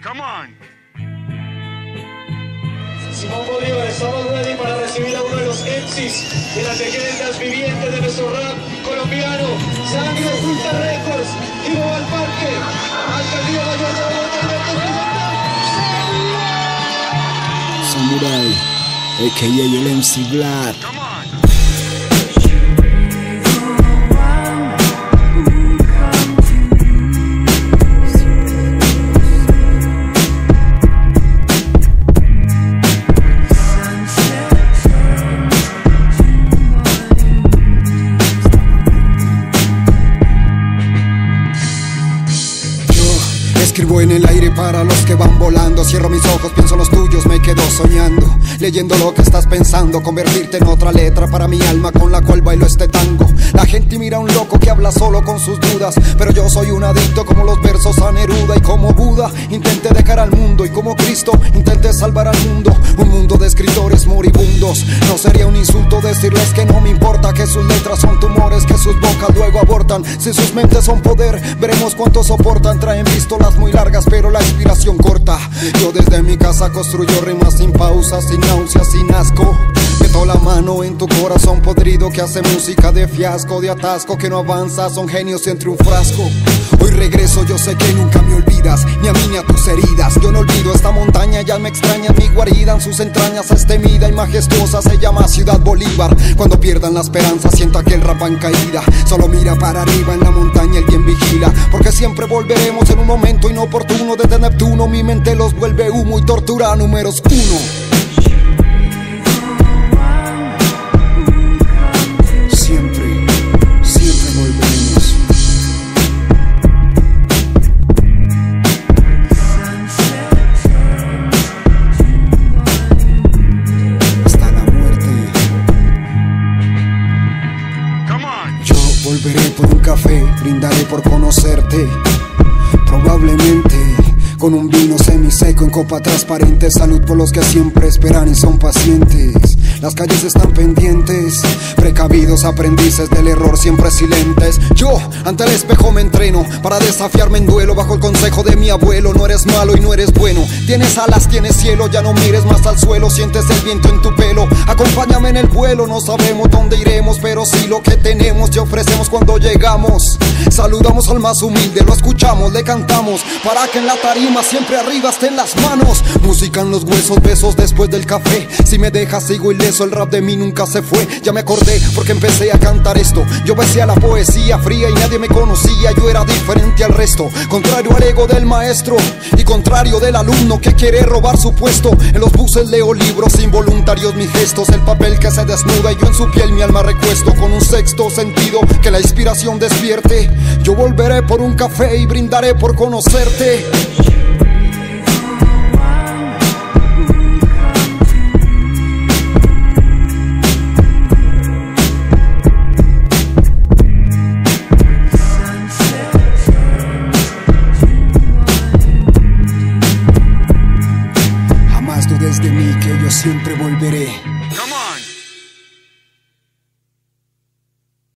Come on. Simón Bolívar, estamos ready para recibir a uno de los MCs de las leyendas vivientes de nuestro rap colombiano, Sangre Oculta Records, Ivo al Parque, Alcaldía Mayor de Bogotá, Samurai, a.k.a. el MC Vlad. Come on. Escribo en el aire para los que van volando. Cierro mis ojos, pienso en los tuyos, me quedo soñando. Leyendo lo que estás pensando, convertirte en otra letra para mi alma con la cual bailo este tango. La gente mira a un loco que habla solo con sus dudas. Pero yo soy un adicto como los versos a Neruda. Y como Buda, intenté dejar al mundo. Y como Cristo, intenté salvar al mundo. Un mundo de escritores moribundos. No sería un insulto decirles que no me importa que sus letras son que sus bocas luego abortan. Si sus mentes son poder, veremos cuánto soportan. Traen pistolas muy largas, pero la inspiración corta. Yo desde mi casa construyo rimas sin pausa, sin náuseas, sin asco. Meto la mano en tu corazón podrido que hace música de fiasco, de atasco, que no avanza, son genios entre un frasco. Hoy regreso, yo sé que nunca me olvidas, heridas. Yo no olvido esta montaña, ya me extraña mi guarida, en sus entrañas es temida y majestuosa, se llama Ciudad Bolívar. Cuando pierdan la esperanza, siento aquel rap en caída. Solo mira para arriba en la montaña, el quien vigila, porque siempre volveremos en un momento inoportuno desde Neptuno. Mi mente los vuelve humo y tortura números uno. Café, brindaré por conocerte. Probablemente con un vino semiseco en copa transparente. Salud por los que siempre esperan y son pacientes. Las calles están pendientes, precavidos aprendices del error siempre silentes. Yo ante el espejo me entreno para desafiarme en duelo bajo el consejo de mi abuelo. No eres malo y no eres bueno. Tienes alas, tienes cielo, ya no mires más al suelo. Sientes el viento en tu pelo. Acompáñame en el vuelo, no sabemos dónde iremos, pero sí lo que tenemos te ofrecemos cuando llegamos. Saludamos al más humilde, lo escuchamos, le cantamos para que en la tarima siempre arriba estén las manos. Música en los huesos, besos después del café. Si me dejas, sigo ileso, el rap de mí nunca se fue. Ya me acordé porque empecé a cantar esto. Yo besé a la poesía fría y nadie me conocía. Yo era diferente al resto, contrario al ego del maestro y contrario del alumno que quiere robar su puesto. En los buses leo libros involuntarios, mis gestos, el papel que se desnuda y yo en su piel mi alma recuesto con un sexto sentido que la inspiración despierte. Yo volveré por un café y brindaré por conocerte. Jamás dudes de mí que yo siempre volveré.